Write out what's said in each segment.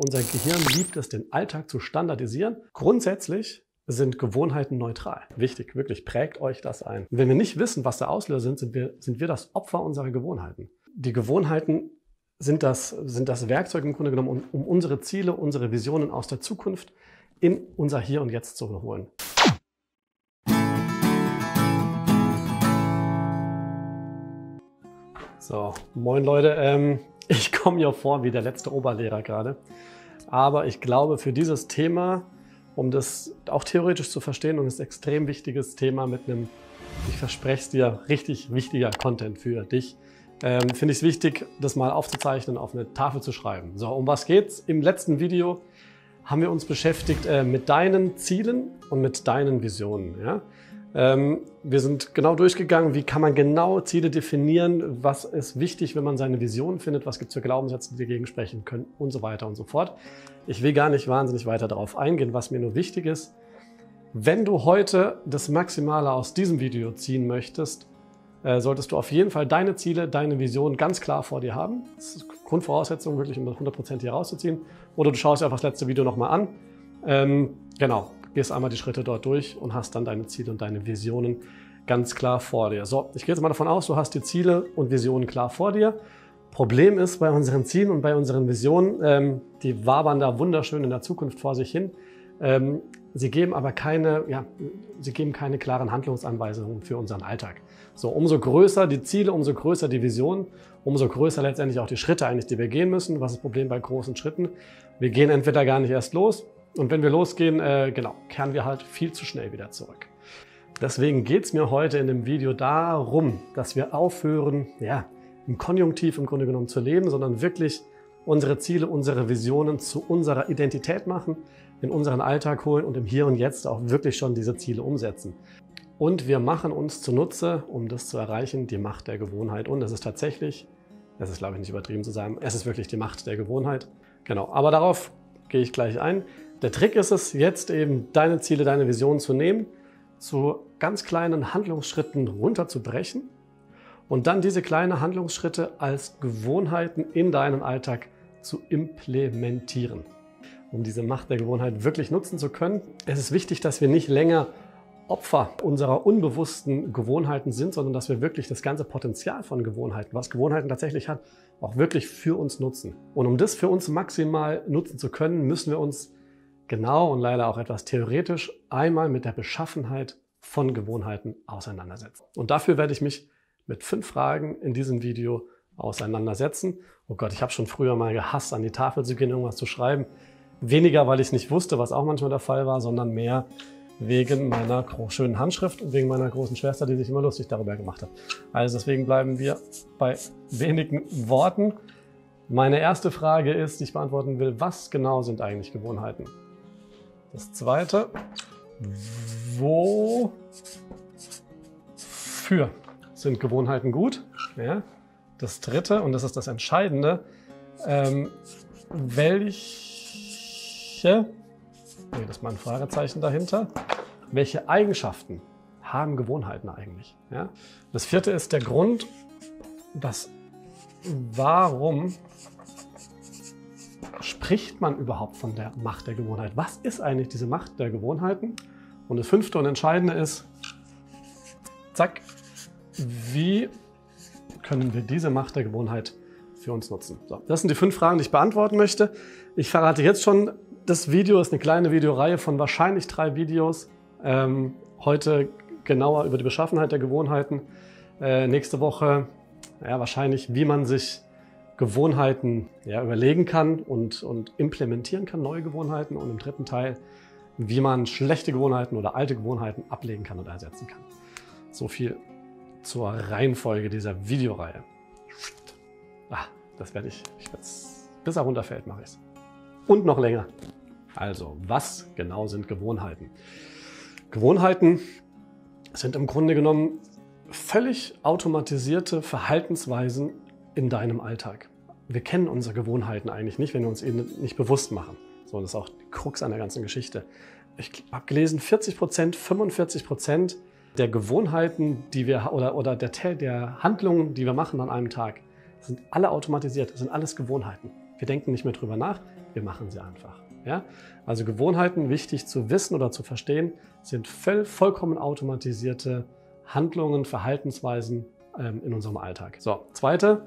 Unser Gehirn liebt es, den Alltag zu standardisieren. Grundsätzlich sind Gewohnheiten neutral. Wichtig, wirklich, prägt euch das ein. Wenn wir nicht wissen, was der Auslöser sind, sind wir, sind wir das Opfer unserer Gewohnheiten. Die Gewohnheiten sind das, sind das Werkzeug im Grunde genommen, um, um unsere Ziele, unsere Visionen aus der Zukunft in unser Hier und Jetzt zu holen. So, moin Leute. Ähm, ich komme hier vor wie der letzte Oberlehrer gerade. Aber ich glaube, für dieses Thema, um das auch theoretisch zu verstehen, und es ist ein extrem wichtiges Thema mit einem, ich verspreche es dir, richtig wichtiger Content für dich, ähm, finde ich es wichtig, das mal aufzuzeichnen, auf eine Tafel zu schreiben. So, um was geht's? Im letzten Video haben wir uns beschäftigt äh, mit deinen Zielen und mit deinen Visionen. Ja? Ähm, wir sind genau durchgegangen, wie kann man genau Ziele definieren, was ist wichtig, wenn man seine Vision findet, was gibt es für Glaubenssätze, die dagegen sprechen können und so weiter und so fort. Ich will gar nicht wahnsinnig weiter darauf eingehen, was mir nur wichtig ist. Wenn du heute das Maximale aus diesem Video ziehen möchtest, äh, solltest du auf jeden Fall deine Ziele, deine Vision ganz klar vor dir haben. Das ist Grundvoraussetzung, wirklich um das 100% hier rauszuziehen. Oder du schaust dir einfach das letzte Video nochmal an. Ähm, genau, gehst einmal die Schritte dort durch und hast dann deine Ziele und deine Visionen ganz klar vor dir. So, ich gehe jetzt mal davon aus, du hast die Ziele und Visionen klar vor dir. Problem ist bei unseren Zielen und bei unseren Visionen, ähm, die wabern da wunderschön in der Zukunft vor sich hin. Ähm, sie geben aber keine, ja, sie geben keine klaren Handlungsanweisungen für unseren Alltag. So, umso größer die Ziele, umso größer die Vision, umso größer letztendlich auch die Schritte eigentlich, die wir gehen müssen. Was ist das Problem bei großen Schritten? Wir gehen entweder gar nicht erst los und wenn wir losgehen, äh, genau, kehren wir halt viel zu schnell wieder zurück. Deswegen geht es mir heute in dem Video darum, dass wir aufhören, ja, im Konjunktiv im Grunde genommen zu leben, sondern wirklich unsere Ziele, unsere Visionen zu unserer Identität machen, in unseren Alltag holen und im Hier und Jetzt auch wirklich schon diese Ziele umsetzen. Und wir machen uns zunutze, um das zu erreichen, die Macht der Gewohnheit. Und es ist tatsächlich, das ist glaube ich nicht übertrieben zu sagen, es ist wirklich die Macht der Gewohnheit. Genau, aber darauf gehe ich gleich ein. Der Trick ist es, jetzt eben deine Ziele, deine Vision zu nehmen, zu ganz kleinen Handlungsschritten runterzubrechen und dann diese kleinen Handlungsschritte als Gewohnheiten in deinen Alltag zu implementieren. Um diese Macht der Gewohnheit wirklich nutzen zu können, ist es wichtig, dass wir nicht länger Opfer unserer unbewussten Gewohnheiten sind, sondern dass wir wirklich das ganze Potenzial von Gewohnheiten, was Gewohnheiten tatsächlich hat, auch wirklich für uns nutzen. Und um das für uns maximal nutzen zu können, müssen wir uns genau und leider auch etwas theoretisch einmal mit der Beschaffenheit von Gewohnheiten auseinandersetzen. Und dafür werde ich mich mit fünf Fragen in diesem Video auseinandersetzen. Oh Gott, ich habe schon früher mal gehasst, an die Tafel zu gehen, irgendwas zu schreiben. Weniger, weil ich es nicht wusste, was auch manchmal der Fall war, sondern mehr wegen meiner schönen Handschrift und wegen meiner großen Schwester, die sich immer lustig darüber gemacht hat. Also deswegen bleiben wir bei wenigen Worten. Meine erste Frage ist, die ich beantworten will, was genau sind eigentlich Gewohnheiten? Das zweite, wofür sind Gewohnheiten gut? Ja. Das dritte, und das ist das Entscheidende, ähm, welche, nee, das ist mal ein Fragezeichen dahinter, welche Eigenschaften haben Gewohnheiten eigentlich? Ja. Das vierte ist der Grund, dass warum spricht man überhaupt von der Macht der Gewohnheit? Was ist eigentlich diese Macht der Gewohnheiten? Und das fünfte und entscheidende ist, zack, wie können wir diese Macht der Gewohnheit für uns nutzen? So, das sind die fünf Fragen, die ich beantworten möchte. Ich verrate jetzt schon, das Video ist eine kleine Videoreihe von wahrscheinlich drei Videos. Ähm, heute genauer über die Beschaffenheit der Gewohnheiten. Äh, nächste Woche ja, wahrscheinlich, wie man sich Gewohnheiten ja, überlegen kann und, und implementieren kann, neue Gewohnheiten. Und im dritten Teil, wie man schlechte Gewohnheiten oder alte Gewohnheiten ablegen kann oder ersetzen kann. So viel zur Reihenfolge dieser Videoreihe. Ah, das werde ich, ich werd's, bis er runterfällt, mache ich es. Und noch länger. Also, was genau sind Gewohnheiten? Gewohnheiten sind im Grunde genommen völlig automatisierte Verhaltensweisen in deinem Alltag. Wir kennen unsere Gewohnheiten eigentlich nicht, wenn wir uns eben nicht bewusst machen. So, das ist auch die Krux an der ganzen Geschichte. Ich habe gelesen, 40 Prozent, 45 Prozent der Gewohnheiten, die wir oder, oder der, der Handlungen, die wir machen an einem Tag, sind alle automatisiert, sind alles Gewohnheiten. Wir denken nicht mehr drüber nach, wir machen sie einfach. Ja? Also Gewohnheiten, wichtig zu wissen oder zu verstehen, sind voll, vollkommen automatisierte Handlungen, Verhaltensweisen ähm, in unserem Alltag. So, zweite,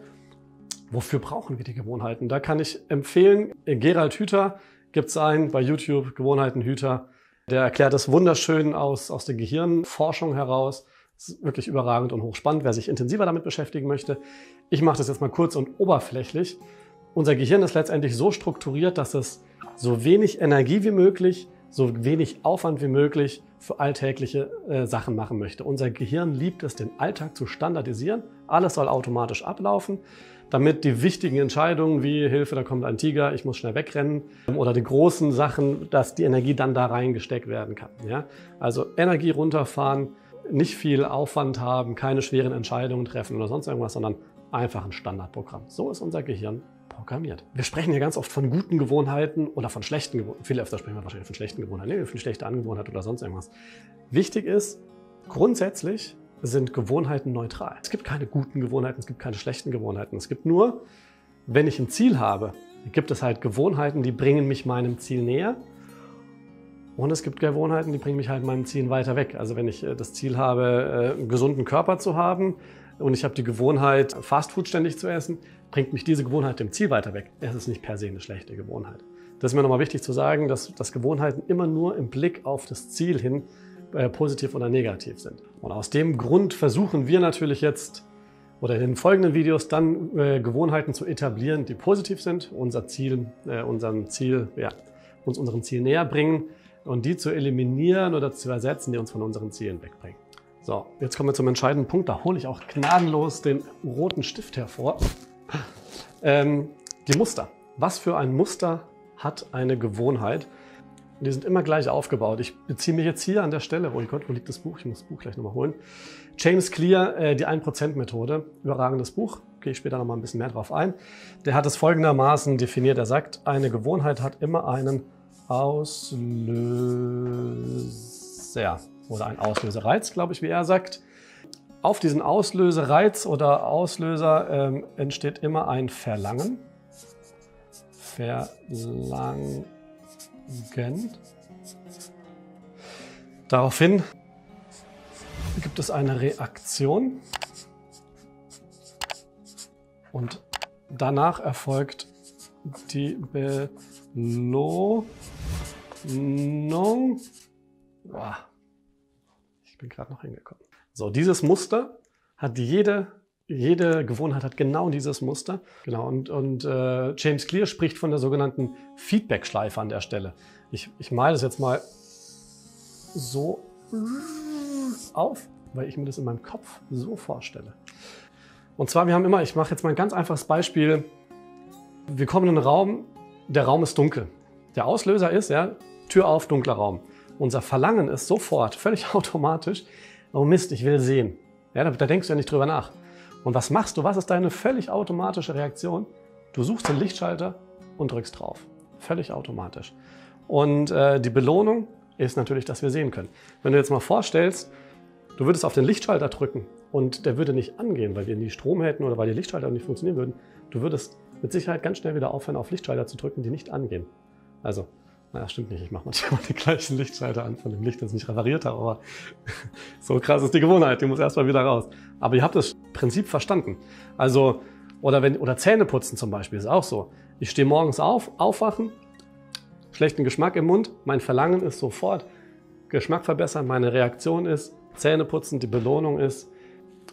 wofür brauchen wir die Gewohnheiten? Da kann ich empfehlen, Gerald Hüther gibt es einen bei YouTube, Gewohnheitenhüter, der erklärt es wunderschön aus, aus der Gehirnforschung heraus. Das ist wirklich überragend und hochspannend, wer sich intensiver damit beschäftigen möchte. Ich mache das jetzt mal kurz und oberflächlich. Unser Gehirn ist letztendlich so strukturiert, dass es so wenig Energie wie möglich, so wenig Aufwand wie möglich für alltägliche äh, Sachen machen möchte. Unser Gehirn liebt es, den Alltag zu standardisieren. Alles soll automatisch ablaufen, damit die wichtigen Entscheidungen wie Hilfe, da kommt ein Tiger, ich muss schnell wegrennen oder die großen Sachen, dass die Energie dann da reingesteckt werden kann. Ja? Also Energie runterfahren, nicht viel Aufwand haben, keine schweren Entscheidungen treffen oder sonst irgendwas, sondern einfach ein Standardprogramm. So ist unser Gehirn programmiert. Wir sprechen hier ganz oft von guten Gewohnheiten oder von schlechten Gewohnheiten. Viel öfter sprechen wir wahrscheinlich von schlechten Gewohnheiten, nee, von schlechter Angewohnheit oder sonst irgendwas. Wichtig ist, grundsätzlich sind Gewohnheiten neutral. Es gibt keine guten Gewohnheiten, es gibt keine schlechten Gewohnheiten. Es gibt nur, wenn ich ein Ziel habe, gibt es halt Gewohnheiten, die bringen mich meinem Ziel näher. Und es gibt Gewohnheiten, die bringen mich halt meinem Ziel weiter weg. Also wenn ich äh, das Ziel habe, äh, einen gesunden Körper zu haben und ich habe die Gewohnheit, Fastfood ständig zu essen, bringt mich diese Gewohnheit dem Ziel weiter weg. Es ist nicht per se eine schlechte Gewohnheit. Das ist mir nochmal wichtig zu sagen, dass, dass Gewohnheiten immer nur im Blick auf das Ziel hin äh, positiv oder negativ sind. Und aus dem Grund versuchen wir natürlich jetzt oder in den folgenden Videos dann äh, Gewohnheiten zu etablieren, die positiv sind, unser Ziel, äh, unserem Ziel, ja, uns unserem Ziel näher bringen und die zu eliminieren oder zu ersetzen, die uns von unseren Zielen wegbringen. So, jetzt kommen wir zum entscheidenden Punkt. Da hole ich auch gnadenlos den roten Stift hervor. Ähm, die Muster. Was für ein Muster hat eine Gewohnheit? Die sind immer gleich aufgebaut. Ich beziehe mich jetzt hier an der Stelle, oh Gott, wo liegt das Buch? Ich muss das Buch gleich nochmal holen. James Clear, äh, die 1%-Methode. Überragendes Buch. Gehe ich später nochmal ein bisschen mehr drauf ein. Der hat es folgendermaßen definiert. Er sagt, eine Gewohnheit hat immer einen Auslöser oder einen Auslösereiz, glaube ich, wie er sagt. Auf diesen Auslösereiz oder Auslöser ähm, entsteht immer ein Verlangen. Verlangen. Daraufhin gibt es eine Reaktion und danach erfolgt die Belohnung. Ich bin gerade noch hingekommen. So, dieses Muster hat jede, jede Gewohnheit hat genau dieses Muster. Genau, und, und äh, James Clear spricht von der sogenannten Feedback-Schleife an der Stelle. Ich, ich male das jetzt mal so auf, weil ich mir das in meinem Kopf so vorstelle. Und zwar, wir haben immer, ich mache jetzt mal ein ganz einfaches Beispiel. Wir kommen in einen Raum, der Raum ist dunkel. Der Auslöser ist, ja, Tür auf, dunkler Raum. Unser Verlangen ist sofort, völlig automatisch, oh Mist, ich will sehen. Ja, da, da denkst du ja nicht drüber nach. Und was machst du? Was ist deine völlig automatische Reaktion? Du suchst den Lichtschalter und drückst drauf. Völlig automatisch. Und äh, die Belohnung ist natürlich, dass wir sehen können. Wenn du jetzt mal vorstellst, du würdest auf den Lichtschalter drücken und der würde nicht angehen, weil wir nie Strom hätten oder weil die Lichtschalter nicht funktionieren würden, du würdest mit Sicherheit ganz schnell wieder aufhören, auf Lichtschalter zu drücken, die nicht angehen. Also naja, stimmt nicht. Ich mache manchmal die gleichen Lichtschalter an von dem Licht, das ich nicht repariert habe. Aber so krass ist die Gewohnheit. Die muss erstmal wieder raus. Aber ihr habt das Prinzip verstanden. Also, oder wenn, oder Zähne putzen zum Beispiel ist auch so. Ich stehe morgens auf, aufwachen, schlechten Geschmack im Mund. Mein Verlangen ist sofort Geschmack verbessern. Meine Reaktion ist Zähne putzen. Die Belohnung ist,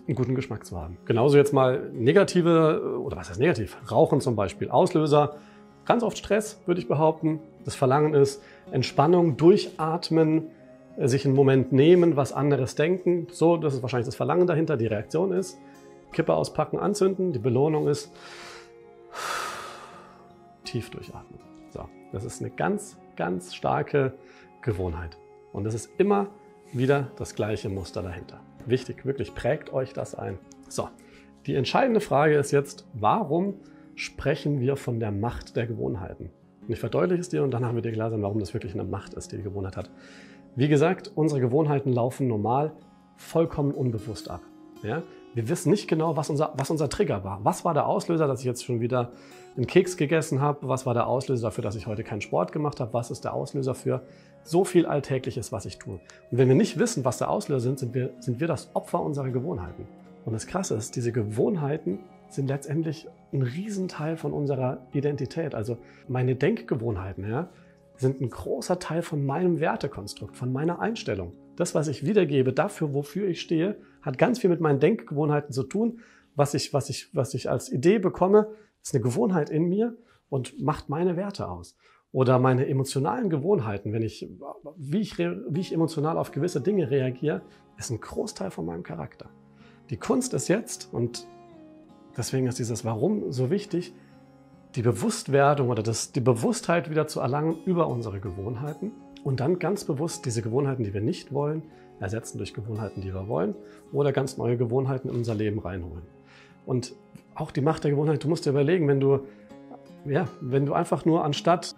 einen guten Geschmack zu haben. Genauso jetzt mal negative, oder was heißt negativ? Rauchen zum Beispiel. Auslöser, Ganz oft Stress, würde ich behaupten. Das Verlangen ist Entspannung, Durchatmen, äh, sich einen Moment nehmen, was anderes denken. So, das ist wahrscheinlich das Verlangen dahinter. Die Reaktion ist Kippe auspacken, anzünden. Die Belohnung ist tief durchatmen. So, das ist eine ganz, ganz starke Gewohnheit. Und es ist immer wieder das gleiche Muster dahinter. Wichtig, wirklich prägt euch das ein. So, die entscheidende Frage ist jetzt, warum sprechen wir von der Macht der Gewohnheiten. Und ich verdeutliche es dir und dann haben wir dir klar sein, warum das wirklich eine Macht ist, die die Gewohnheit hat. Wie gesagt, unsere Gewohnheiten laufen normal vollkommen unbewusst ab. Ja? Wir wissen nicht genau, was unser, was unser Trigger war. Was war der Auslöser, dass ich jetzt schon wieder einen Keks gegessen habe? Was war der Auslöser dafür, dass ich heute keinen Sport gemacht habe? Was ist der Auslöser für so viel Alltägliches, was ich tue? Und wenn wir nicht wissen, was der Auslöser sind, sind wir, sind wir das Opfer unserer Gewohnheiten. Und das Krasse ist, diese Gewohnheiten sind letztendlich ein Riesenteil von unserer Identität. Also meine Denkgewohnheiten ja, sind ein großer Teil von meinem Wertekonstrukt, von meiner Einstellung. Das, was ich wiedergebe, dafür, wofür ich stehe, hat ganz viel mit meinen Denkgewohnheiten zu tun. Was ich, was ich, was ich als Idee bekomme, ist eine Gewohnheit in mir und macht meine Werte aus. Oder meine emotionalen Gewohnheiten, wenn ich, wie ich, wie ich emotional auf gewisse Dinge reagiere, ist ein Großteil von meinem Charakter. Die Kunst ist jetzt, und deswegen ist dieses Warum so wichtig, die Bewusstwerdung oder das, die Bewusstheit wieder zu erlangen über unsere Gewohnheiten und dann ganz bewusst diese Gewohnheiten, die wir nicht wollen, ersetzen durch Gewohnheiten, die wir wollen oder ganz neue Gewohnheiten in unser Leben reinholen. Und auch die Macht der Gewohnheit, du musst dir überlegen, wenn du, ja, wenn du einfach nur anstatt,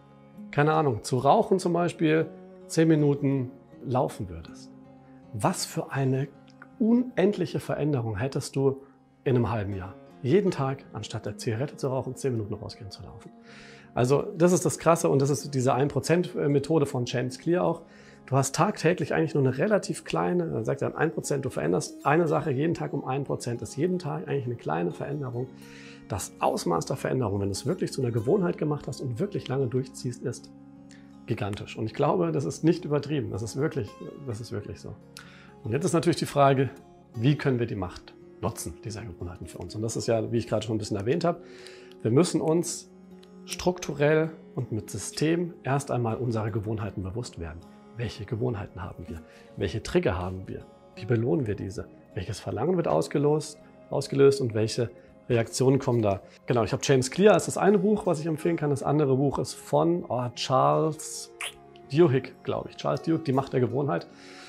keine Ahnung, zu rauchen zum Beispiel, zehn Minuten laufen würdest. Was für eine unendliche Veränderung hättest du in einem halben Jahr. Jeden Tag, anstatt der Zigarette zu rauchen, zehn Minuten rausgehen zu laufen. Also das ist das Krasse und das ist diese 1%-Methode von James Clear auch. Du hast tagtäglich eigentlich nur eine relativ kleine, dann sagt er 1%, du veränderst eine Sache jeden Tag um 1%, ist jeden Tag eigentlich eine kleine Veränderung. Das Ausmaß der Veränderung, wenn du es wirklich zu einer Gewohnheit gemacht hast und wirklich lange durchziehst, ist gigantisch. Und ich glaube, das ist nicht übertrieben. Das ist wirklich, das ist wirklich so. Und jetzt ist natürlich die Frage, wie können wir die Macht nutzen, dieser Gewohnheiten für uns? Und das ist ja, wie ich gerade schon ein bisschen erwähnt habe, wir müssen uns strukturell und mit System erst einmal unserer Gewohnheiten bewusst werden. Welche Gewohnheiten haben wir? Welche Trigger haben wir? Wie belohnen wir diese? Welches Verlangen wird ausgelöst, ausgelöst und welche Reaktionen kommen da? Genau, ich habe James Clear als das eine Buch, was ich empfehlen kann. Das andere Buch ist von oh, Charles Duhigg, glaube ich. Charles Duhigg, Die Macht der Gewohnheit.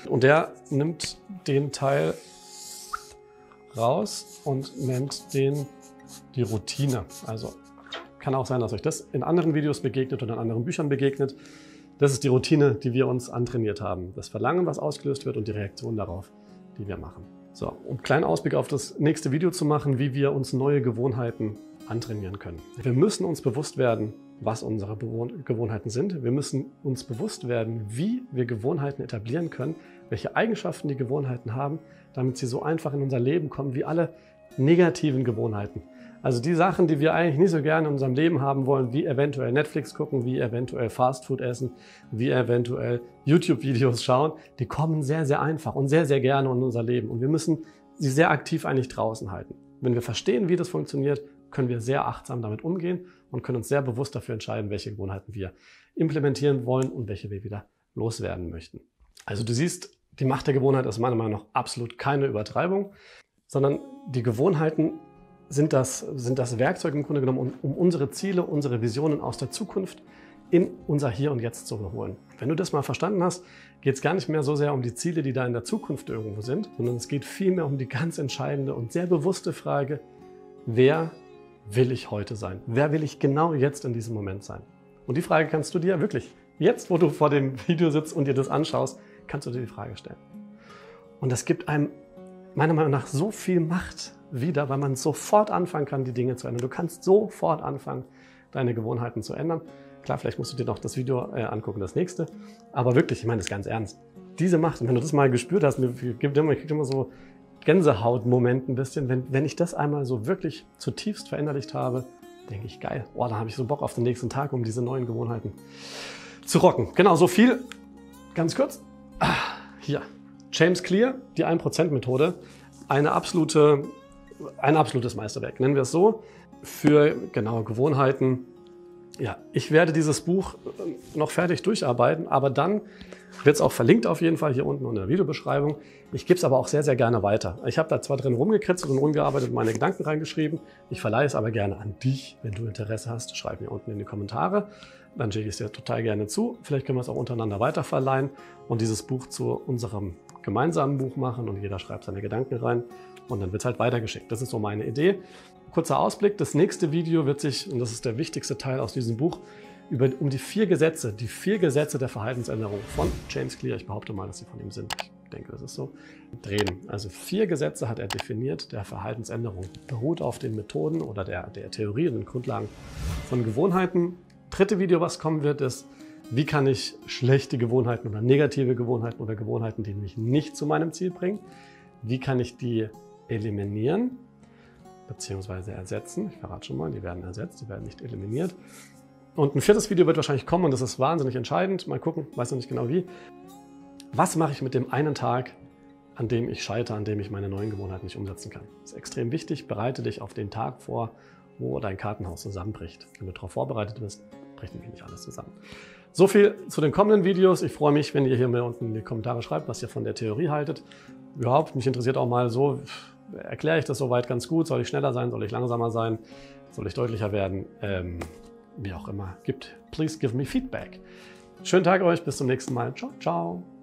Und der nimmt den Teil raus und nennt den die Routine. Also kann auch sein, dass euch das in anderen Videos begegnet oder in anderen Büchern begegnet. Das ist die Routine, die wir uns antrainiert haben. Das Verlangen, was ausgelöst wird und die Reaktion darauf, die wir machen. So, um einen kleinen Ausblick auf das nächste Video zu machen, wie wir uns neue Gewohnheiten antrainieren können. Wir müssen uns bewusst werden, was unsere Gewohnheiten sind. Wir müssen uns bewusst werden, wie wir Gewohnheiten etablieren können, welche Eigenschaften die Gewohnheiten haben, damit sie so einfach in unser Leben kommen wie alle negativen Gewohnheiten. Also die Sachen, die wir eigentlich nicht so gerne in unserem Leben haben wollen, wie eventuell Netflix gucken, wie eventuell Fastfood essen, wie eventuell YouTube-Videos schauen, die kommen sehr, sehr einfach und sehr, sehr gerne in unser Leben. Und wir müssen sie sehr aktiv eigentlich draußen halten. Wenn wir verstehen, wie das funktioniert, können wir sehr achtsam damit umgehen und können uns sehr bewusst dafür entscheiden, welche Gewohnheiten wir implementieren wollen und welche wir wieder loswerden möchten. Also du siehst, die Macht der Gewohnheit ist meiner Meinung nach absolut keine Übertreibung, sondern die Gewohnheiten sind das, sind das Werkzeug im Grunde genommen, um, um unsere Ziele, unsere Visionen aus der Zukunft in unser Hier und Jetzt zu holen. Wenn du das mal verstanden hast, geht es gar nicht mehr so sehr um die Ziele, die da in der Zukunft irgendwo sind, sondern es geht vielmehr um die ganz entscheidende und sehr bewusste Frage, wer will ich heute sein? Wer will ich genau jetzt in diesem Moment sein? Und die Frage kannst du dir wirklich, jetzt wo du vor dem Video sitzt und dir das anschaust, kannst du dir die Frage stellen. Und das gibt einem meiner Meinung nach so viel Macht wieder, weil man sofort anfangen kann, die Dinge zu ändern. Du kannst sofort anfangen, deine Gewohnheiten zu ändern. Klar, vielleicht musst du dir noch das Video äh, angucken, das nächste. Aber wirklich, ich meine das ganz ernst. Diese Macht, und wenn du das mal gespürt hast, mir gibt immer, ich krieg immer so Gänsehautmoment ein bisschen. Wenn, wenn ich das einmal so wirklich zutiefst verinnerlicht habe, denke ich, geil, oh, da habe ich so Bock auf den nächsten Tag, um diese neuen Gewohnheiten zu rocken. Genau, so viel. Ganz kurz. Ah, hier. James Clear, die 1%-Methode. Eine absolute, ein absolutes Meisterwerk, nennen wir es so. Für genaue Gewohnheiten. Ja, ich werde dieses Buch noch fertig durcharbeiten, aber dann wird es auch verlinkt auf jeden Fall hier unten in der Videobeschreibung. Ich gebe es aber auch sehr, sehr gerne weiter. Ich habe da zwar drin rumgekritzelt und rumgearbeitet und meine Gedanken reingeschrieben. Ich verleihe es aber gerne an dich. Wenn du Interesse hast, schreib mir unten in die Kommentare. Dann schicke ich es dir total gerne zu. Vielleicht können wir es auch untereinander weiterverleihen und dieses Buch zu unserem gemeinsamen Buch machen und jeder schreibt seine Gedanken rein und dann wird es halt weitergeschickt. Das ist so meine Idee. Kurzer Ausblick, das nächste Video wird sich, und das ist der wichtigste Teil aus diesem Buch, über, um die vier Gesetze, die vier Gesetze der Verhaltensänderung von James Clear. Ich behaupte mal, dass sie von ihm sind. Ich denke, das ist so, drehen. Also vier Gesetze hat er definiert der Verhaltensänderung. Beruht auf den Methoden oder der, der Theorie und den Grundlagen von Gewohnheiten. Dritte Video, was kommen wird, ist, wie kann ich schlechte Gewohnheiten oder negative Gewohnheiten oder Gewohnheiten, die mich nicht zu meinem Ziel bringen, wie kann ich die eliminieren bzw. ersetzen. Ich verrate schon mal, die werden ersetzt, die werden nicht eliminiert. Und ein viertes Video wird wahrscheinlich kommen und das ist wahnsinnig entscheidend. Mal gucken, weiß noch nicht genau wie. Was mache ich mit dem einen Tag, an dem ich scheitere, an dem ich meine neuen Gewohnheiten nicht umsetzen kann? Das ist extrem wichtig. Bereite dich auf den Tag vor, wo dein Kartenhaus zusammenbricht. Wenn du darauf vorbereitet bist, bricht nämlich nicht alles zusammen. So viel zu den kommenden Videos. Ich freue mich, wenn ihr hier mir unten in die Kommentare schreibt, was ihr von der Theorie haltet. Überhaupt, mich interessiert auch mal so, erkläre ich das soweit ganz gut? Soll ich schneller sein? Soll ich langsamer sein? Soll ich deutlicher werden? Ähm, wie auch immer. Gibt, please give me feedback. Schönen Tag euch, bis zum nächsten Mal. Ciao, ciao.